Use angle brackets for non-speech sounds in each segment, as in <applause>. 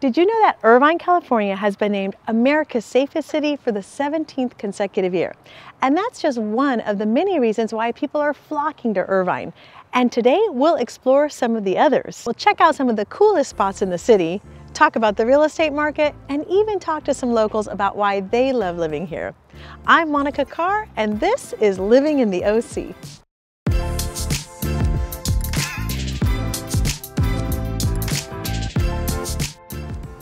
Did you know that Irvine, California has been named America's safest city for the 17th consecutive year? And that's just one of the many reasons why people are flocking to Irvine. And today we'll explore some of the others. We'll check out some of the coolest spots in the city, talk about the real estate market, and even talk to some locals about why they love living here. I'm Monica Carr, and this is Living in the OC.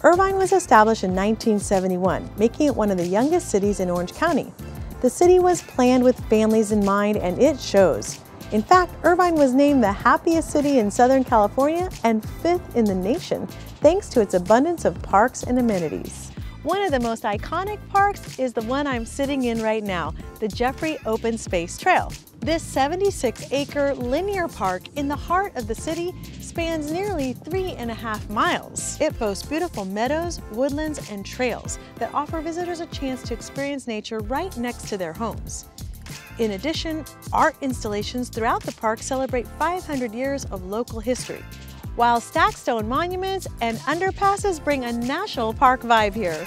Irvine was established in 1971, making it one of the youngest cities in Orange County. The city was planned with families in mind and it shows. In fact, Irvine was named the happiest city in Southern California and fifth in the nation, thanks to its abundance of parks and amenities. One of the most iconic parks is the one I'm sitting in right now, the Jeffrey Open Space Trail. This 76-acre linear park in the heart of the city spans nearly three and a half miles. It boasts beautiful meadows, woodlands, and trails that offer visitors a chance to experience nature right next to their homes. In addition, art installations throughout the park celebrate 500 years of local history, while stacked stone monuments and underpasses bring a national park vibe here.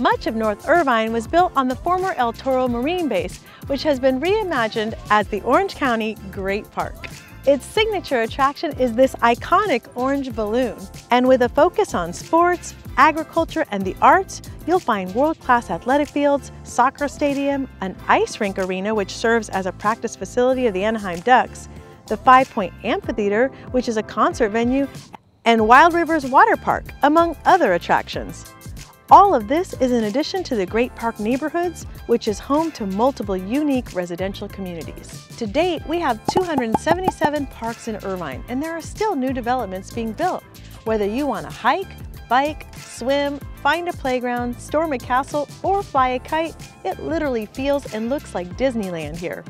Much of North Irvine was built on the former El Toro Marine Base, which has been reimagined as the Orange County Great Park. Its signature attraction is this iconic orange balloon. And with a focus on sports, agriculture, and the arts, you'll find world-class athletic fields, soccer stadium, an ice rink arena which serves as a practice facility of the Anaheim Ducks, the Five Point Amphitheater, which is a concert venue, and Wild Rivers Water Park, among other attractions. All of this is in addition to the Great Park neighborhoods, which is home to multiple unique residential communities. To date, we have 277 parks in Irvine, and there are still new developments being built. Whether you want to hike, bike, swim, find a playground, storm a castle, or fly a kite, it literally feels and looks like Disneyland here.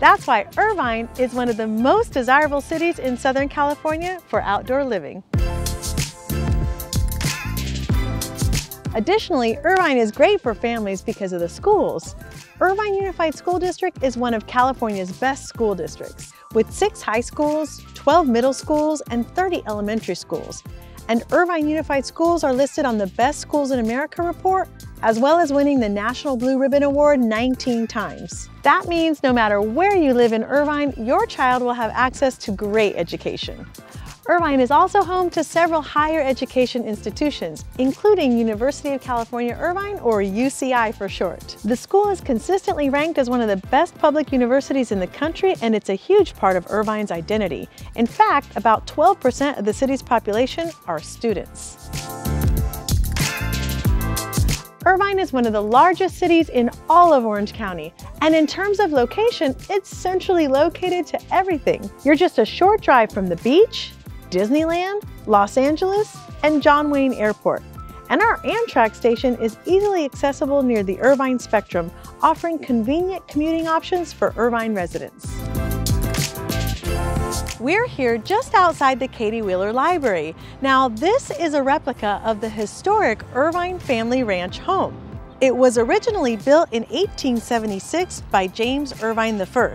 That's why Irvine is one of the most desirable cities in Southern California for outdoor living. Additionally, Irvine is great for families because of the schools. Irvine Unified School District is one of California's best school districts, with six high schools, 12 middle schools, and 30 elementary schools. And Irvine Unified Schools are listed on the Best Schools in America report, as well as winning the National Blue Ribbon Award 19 times. That means no matter where you live in Irvine, your child will have access to great education. Irvine is also home to several higher education institutions, including University of California Irvine, or UCI for short. The school is consistently ranked as one of the best public universities in the country, and it's a huge part of Irvine's identity. In fact, about 12% of the city's population are students. Irvine is one of the largest cities in all of Orange County, and in terms of location, it's centrally located to everything. You're just a short drive from the beach, Disneyland, Los Angeles, and John Wayne Airport. And our Amtrak station is easily accessible near the Irvine Spectrum, offering convenient commuting options for Irvine residents. We're here just outside the Katie Wheeler Library. Now, this is a replica of the historic Irvine Family Ranch home. It was originally built in 1876 by James Irvine I.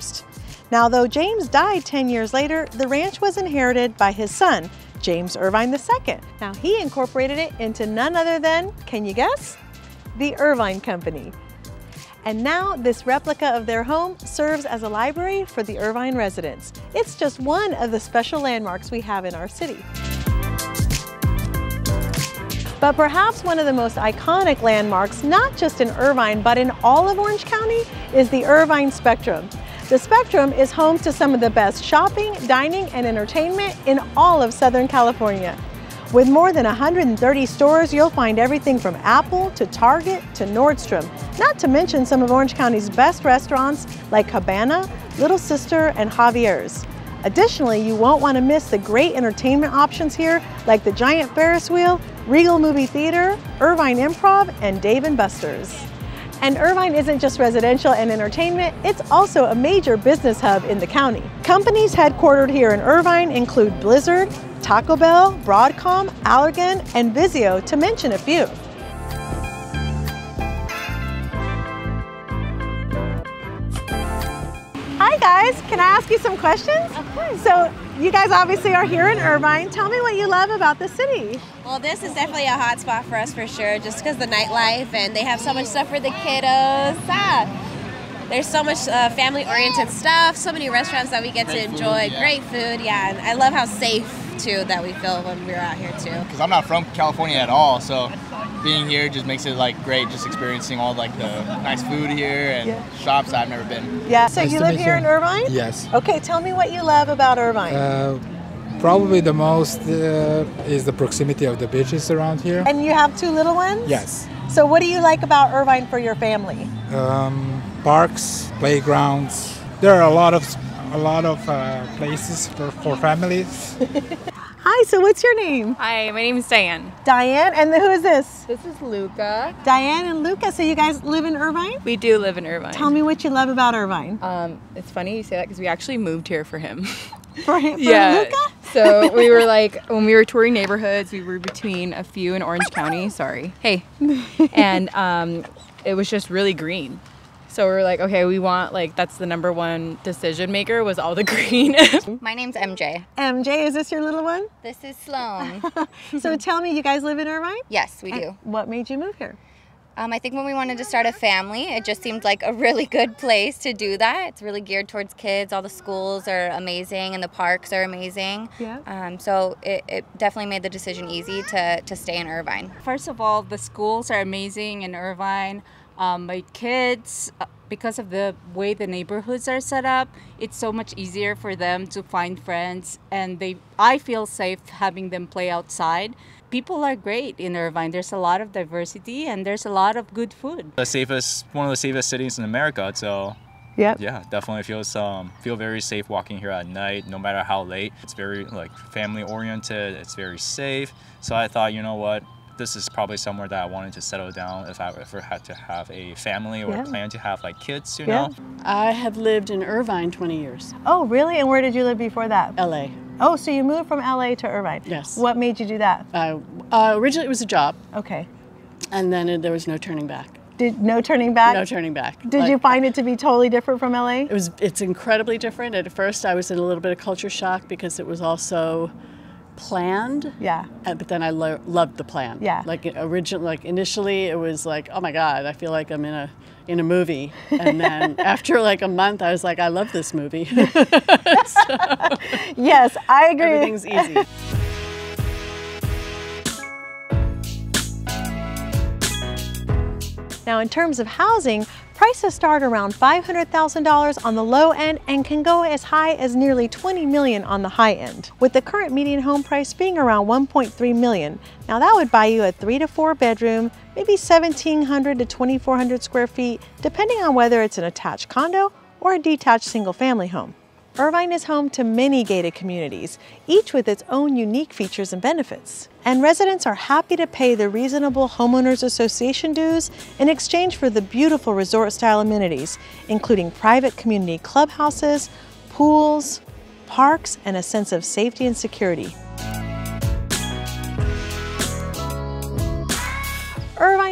Now, though James died 10 years later, the ranch was inherited by his son, James Irvine II. Now, he incorporated it into none other than, can you guess? The Irvine Company. And now this replica of their home serves as a library for the Irvine residents. It's just one of the special landmarks we have in our city. But perhaps one of the most iconic landmarks, not just in Irvine, but in all of Orange County, is the Irvine Spectrum. The Spectrum is home to some of the best shopping, dining, and entertainment in all of Southern California. With more than 130 stores, you'll find everything from Apple to Target to Nordstrom, not to mention some of Orange County's best restaurants like Cabana, Little Sister, and Javier's. Additionally, you won't want to miss the great entertainment options here like the Giant Ferris Wheel, Regal Movie Theater, Irvine Improv, and Dave & Buster's. And Irvine isn't just residential and entertainment, it's also a major business hub in the county. Companies headquartered here in Irvine include Blizzard, Taco Bell, Broadcom, Allergan, and Vizio, to mention a few. Guys, can I ask you some questions? Of course. So you guys obviously are here in Irvine. Tell me what you love about the city. Well, this is definitely a hot spot for us for sure, just because the nightlife and they have so much stuff for the kiddos. Ah, there's so much uh, family-oriented stuff, so many restaurants that we get great to enjoy, food, yeah. great food, yeah. And I love how safe too that we feel when we're out here too. Because I'm not from California at all, so being here just makes it like great, just experiencing all like the nice food here and yeah. shops I've never been. Yeah. So nice you live here you. in Irvine? Yes. Okay. Tell me what you love about Irvine. Uh, probably the most uh, is the proximity of the beaches around here. And you have two little ones? Yes. So what do you like about Irvine for your family? Um, parks, playgrounds. There are a lot of a lot of uh, places for, for families. <laughs> Hi, so what's your name? Hi, my name is Diane. Diane, and who is this? This is Luca. Diane and Luca, so you guys live in Irvine? We do live in Irvine. Tell me what you love about Irvine. Um, it's funny you say that because we actually moved here for him. <laughs> For him? For yeah. Luca? so we were like, when we were touring neighborhoods, we were between a few in Orange County, sorry. Hey. <laughs> And um, it was just really green. So we are like, okay, we want like that's the number one decision maker was all the <laughs> green. My name's MJ. MJ, is this your little one? This is Sloan. <laughs> so tell me, you guys live in Irvine? Yes, we do. And what made you move here? Um, I think when we wanted to start a family, it just seemed like a really good <laughs> place to do that. It's really geared towards kids. All the schools are amazing and the parks are amazing. Yeah. Um, so it, it, definitely made the decision easy to, to stay in Irvine. First of all, the schools are amazing in Irvine. Um, my kids, uh, because of the way the neighborhoods are set up, it's so much easier for them to find friends, and they. I feel safe having them play outside. People are great in Irvine. There's a lot of diversity, and there's a lot of good food. The safest, one of the safest cities in America. So yeah. Yeah, definitely feels um feel very safe walking here at night, no matter how late. It's very like family oriented. It's very safe. So I thought, you know what, this is probably somewhere that I wanted to settle down if I ever had to have a family or yeah. plan to have like kids, you yeah. know? I have lived in Irvine 20 years. Oh, really? And where did you live before that? LA. Oh, so you moved from LA to Irvine? Yes. What made you do that? Uh, uh, originally, it was a job. Okay. And then it, there was no turning back. Did no turning back? No turning back. Did like, you find it to be totally different from LA? It was. It's incredibly different. At first, I was in a little bit of culture shock because it was also planned. Yeah. Uh, but then I lo- loved the plan. Yeah. Like originally, like initially, it was like, oh my god, I feel like I'm in a in a movie. And then <laughs> after like a month, I was like, I love this movie. <laughs> so, <laughs> yes, I agree. Everything's easy. Now, in terms of housing, prices start around $500,000 on the low end and can go as high as nearly $20 million on the high end, with the current median home price being around 1.3 million. Now that would buy you a three to four bedroom, maybe 1700 to 2400 square feet, depending on whether it's an attached condo or a detached single family home. Irvine is home to many gated communities, each with its own unique features and benefits. And residents are happy to pay the reasonable Homeowners Association dues in exchange for the beautiful resort-style amenities, including private community clubhouses, pools, parks, and a sense of safety and security.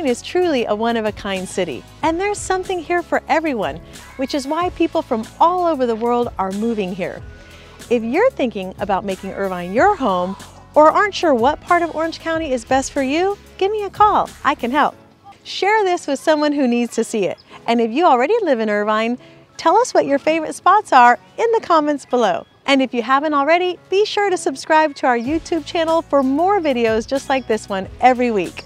Is truly a one-of-a-kind city, and there's something here for everyone, which is why people from all over the world are moving here. If you're thinking about making Irvine your home, or aren't sure what part of Orange County is best for you, give me a call, I can help. Share this with someone who needs to see it. And if you already live in Irvine, tell us what your favorite spots are in the comments below. And if you haven't already, be sure to subscribe to our YouTube channel for more videos just like this one every week.